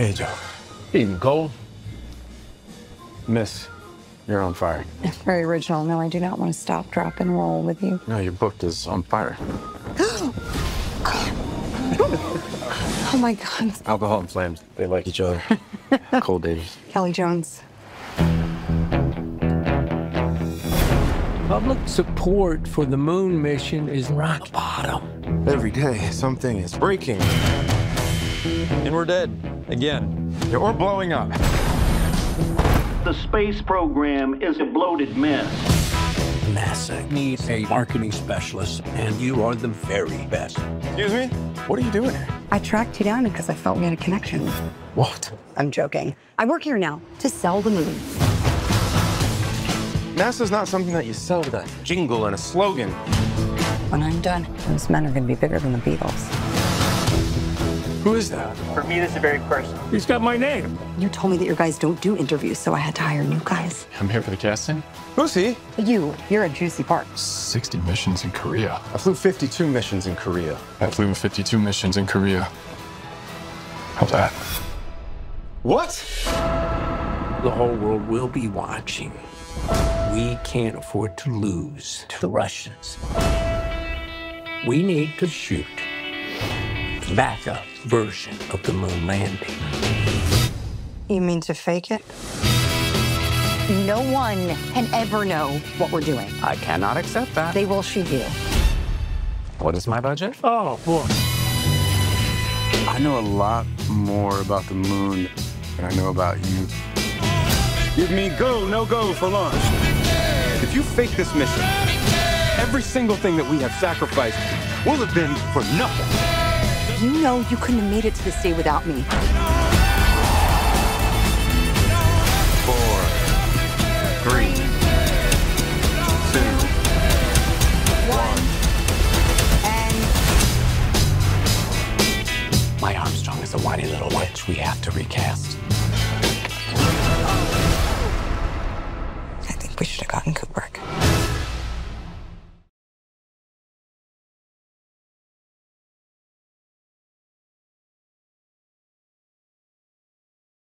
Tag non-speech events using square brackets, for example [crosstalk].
Hey, Joe. Evening, Cole. Miss, you're on fire. Very original. No, I do not want to stop, drop, and roll with you. No, your book is on fire. [gasps] Oh my God. Alcohol and flames, they like each other. [laughs] Cole Davis. Kelly Jones. Public support for the moon mission is rock bottom. Every day, something is breaking. And we're dead. Again. Yeah, or blowing up. The space program is a bloated mess. NASA needs a marketing specialist, and you are the very best. Excuse me? What are you doing here? I tracked you down because I felt we had a connection. What? I'm joking. I work here now to sell the moon. NASA's not something that you sell with a jingle and a slogan. When I'm done, those men are going to be bigger than the Beatles. Who is that? For me, this is a very personal. He's got my name. You told me that your guys don't do interviews, so I had to hire new guys. I'm here for the casting. Who's he? You, you're a juicy part. 60 missions in Korea. I flew 52 missions in Korea. I flew 52 missions in Korea. How's that? What? The whole world will be watching. We can't afford to lose to the Russians. We need to shoot the backup version of the moon landing. You mean to fake it? No one can ever know what we're doing. I cannot accept that. They will shoot you. What is my budget? Oh, boy. I know a lot more about the moon than I know about you. Give me go, no go for launch. If you fake this mission, every single thing that we have sacrificed will have been for nothing. You know you couldn't have made it to this day without me. Four, three, two, one. And My Armstrong is a whiny little witch we have to recast.